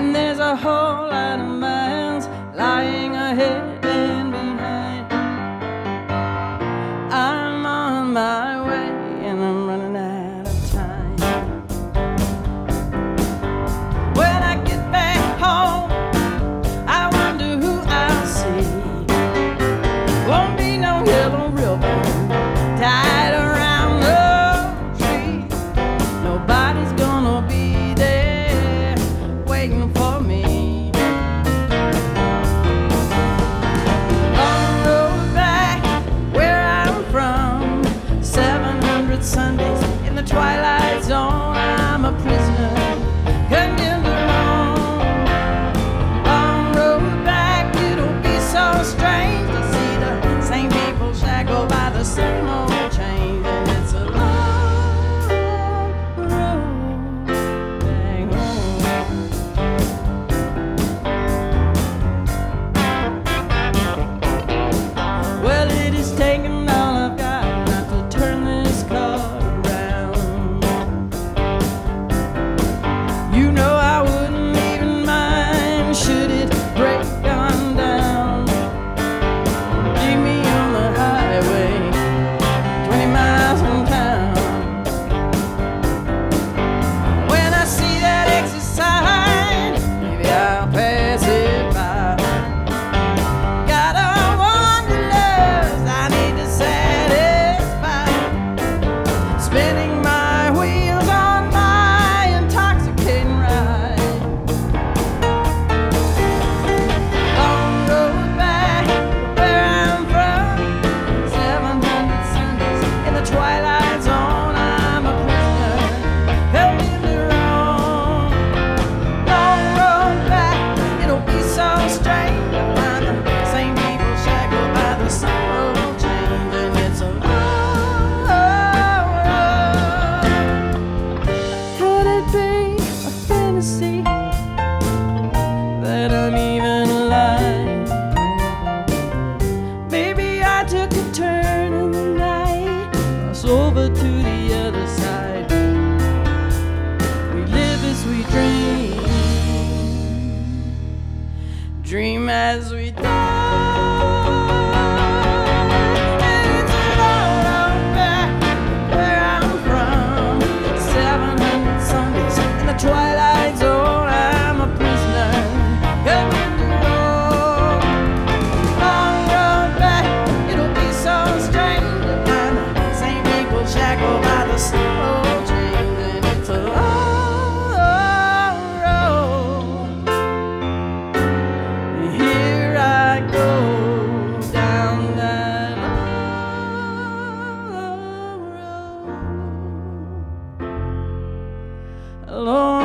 And there's a whole hundred Sundays in the twilight zone. I'm a prisoner. over to the other side. We live as we dream, dream as we die. Lord.